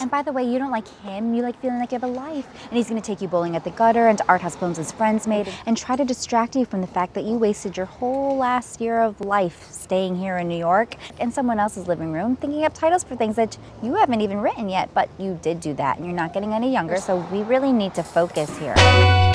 And by the way, you don't like him, you like feeling like you have a life. And he's gonna take you bowling at the gutter and to art house films his friends made and try to distract you from the fact that you wasted your whole last year of life staying here in New York in someone else's living room, thinking up titles for things that you haven't even written yet, but you did do that and you're not getting any younger, so we really need to focus here.